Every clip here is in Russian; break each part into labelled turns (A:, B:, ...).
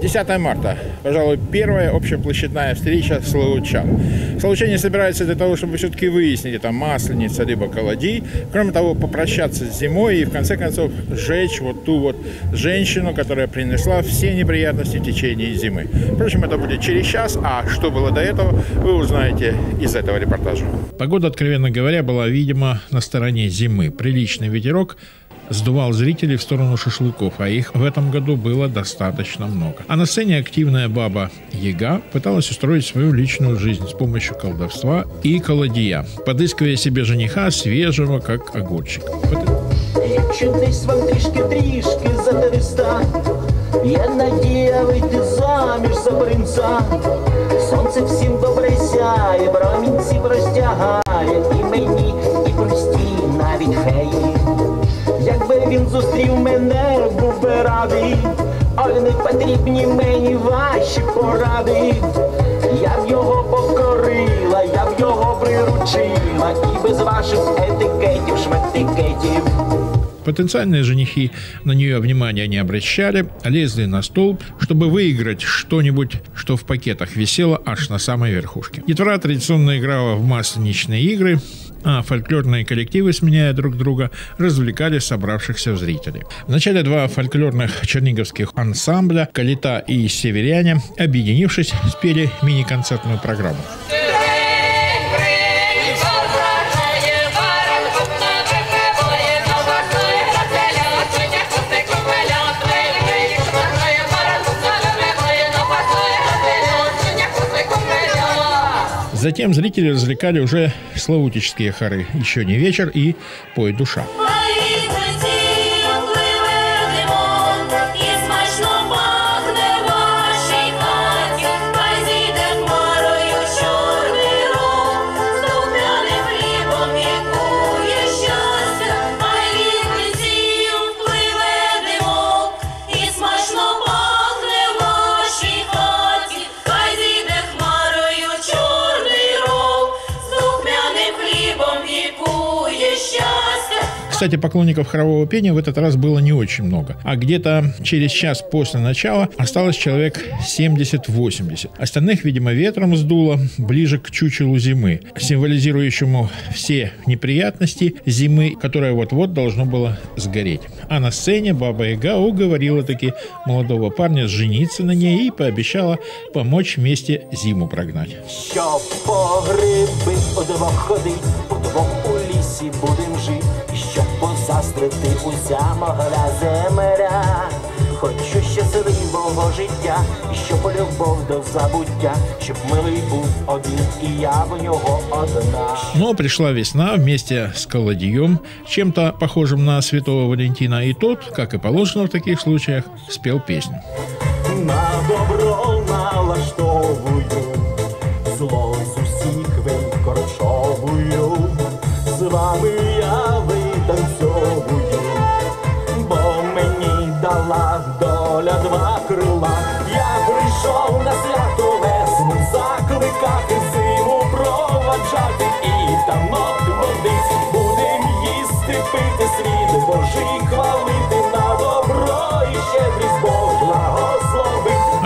A: 10 марта, пожалуй, первая общеплощадная встреча славучан. Славучане собираются для того, чтобы все-таки выяснить, это масленица либо колодий. Кроме того, попрощаться с зимой и, в конце концов, сжечь вот ту вот женщину, которая принесла все неприятности в течение зимы. Впрочем, это будет через час, а что было до этого, вы узнаете из этого репортажа.
B: Погода, откровенно говоря, была, видимо, на стороне зимы. Приличный ветерок сдувал зрителей в сторону шашлыков, а их в этом году было достаточно много. А на сцене активная баба Яга пыталась устроить свою личную жизнь с помощью колдовства и колодия, подыскивая себе жениха свежего, как огурчик.
C: Якщо десь вам трішки трішки затереста, я надія вийти заміж за принца. Сонце всім добре сяє, промінці простягає зустрів мене, був би радий, але не потрібні мені ваші поради. Я б його покорила, я б його приручила, і без ваших етикетів, шметикетів.
B: Потенциальные женихи на нее внимания не обращали, а лезли на стол, чтобы выиграть что-нибудь, что в пакетах висело аж на самой верхушке. Детвора традиционно играла в масленичные игры, а фольклорные коллективы, сменяя друг друга, развлекали собравшихся зрителей. Вначале два фольклорных черниговских ансамбля «Калита» и «Северяне», объединившись, спели мини-концертную программу. Затем зрители развлекали уже славутические хоры «Еще не вечер» и «Пой душа». Кстати, поклонников хорового пения в этот раз было не очень много. А где-то через час после начала осталось человек 70-80. Остальных, видимо, ветром сдуло ближе к чучелу зимы, символизирующему все неприятности зимы, которая вот-вот должно было сгореть. А на сцене Баба Яга уговорила таки молодого парня жениться на ней и пообещала помочь вместе зиму прогнать.
C: Що по гриби удвох ходить, удвох у лісі будем жить, і щоб позастрити уся могла земля. Хочу щасливого життя, і щоб любов до забуття, щоб милий був один, і я в нього одна.
B: Но пришла весна вместе с колодием, чем-то похожим на святого Валентина, и тот, как и положено в таких случаях, спел песню.
C: На добро налаштовую, зло з усіх викорчовую, з вами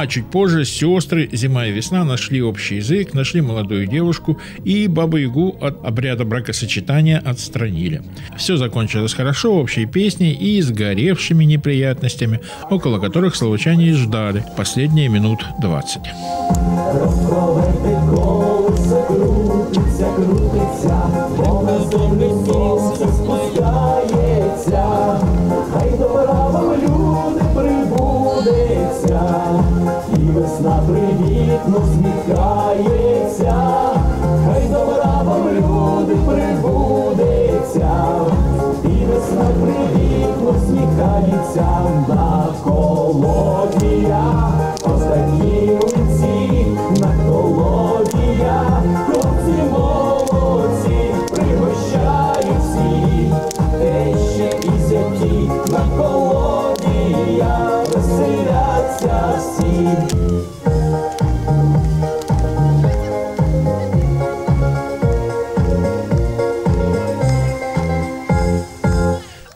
B: А чуть позже сестры Зима и Весна нашли общий язык, нашли молодую девушку и Бабу-Ягу от обряда бракосочетания отстранили. Все закончилось хорошо общей песней и сгоревшими неприятностями, около которых словачане и ждали последние минут 20.
C: Розколете колесо,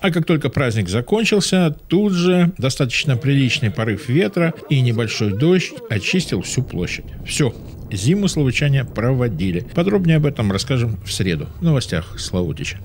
B: А как только праздник закончился, тут же достаточно приличный порыв ветра и небольшой дождь очистил всю площадь. Все, Зиму славучане проводили. Подробнее об этом расскажем в среду в новостях Славутича.